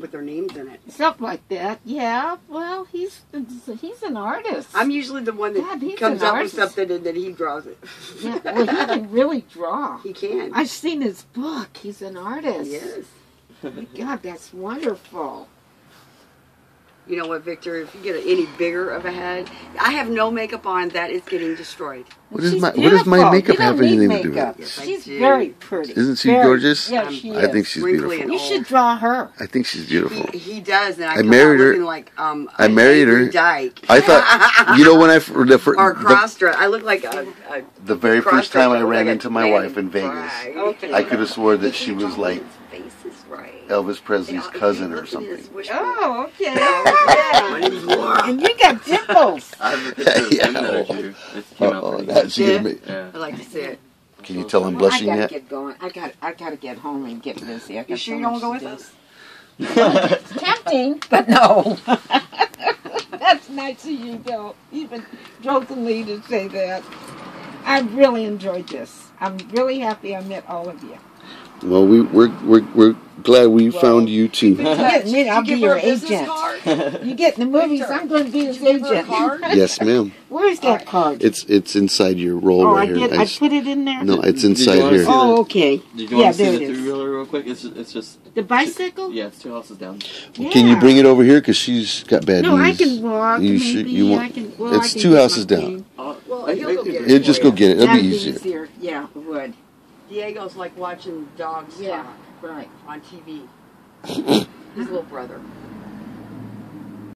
with their names in it. Stuff like that. Yeah. Well, he's he's an artist. I'm usually the one that God, comes up artist. with something and then he draws it. yeah, well, he can really draw. He can. I've seen his book. He's an artist. Yes. God, that's wonderful. You know what, Victor? If you get any bigger of a head, I have no makeup on. That is getting destroyed. What is She's my- what does my beautiful. makeup You don't have anything need to do with makeup. it? Yes, I She's do. very pretty. Isn't she Very- gorgeous? Yeah, I'm- she I think she's Wrinkly beautiful. and You should draw her. I think she's beautiful. He, he does, and I, I come married out her. looking like um. I a married her. Dyke. I thought, you know, when I f- the, fir- or the, cross dress. I look like a. a the very first cross-dresser. time I look ran like a into my wife in in Vegas, bride. Okay. I could have swore that she was like His face is right. Elvis Presley's Yeah, cousin or something. Oh, okay. My name's Laura. And you got dimples. I have a picture of Yeah. him that I drew. It came out Uh-oh, pretty that's good. gonna be- Yeah. I like to see it. Can you tell I'm Well, blushing I gotta yet? get going. I got. I gotta get home and get busy. I got You sure so you don't much go to with do. us? It's tempting, but no. That's nice of you, though. Even jokingly to say that. I really enjoyed this. I'm really happy I met all of you. Well, we, we're, we're, we're glad we found you too. You get me, I'll Did be your her a business agent. You get in the movies, Victor, I'm going to be his you give her a agent. Yes, ma'am. Where's that card? It's it's inside your roll oh, I right here. did. I put it in there. no, it's inside here. see Oh, okay. Did you Yeah, want to see it the is. three wheeler real quick? It's it's just The bicycle? yeah, it's two houses down. Can you bring it over here? Because she's got bad No, I can walk. You maybe. should- you want- I can, well, it's I can two houses down. cane. Oh, Well, I- he'll go get it. just go get it. It'll be be easier. easier. Yeah, it would. Diego's like watching dogs Yeah. talk Right. on TV. His little brother.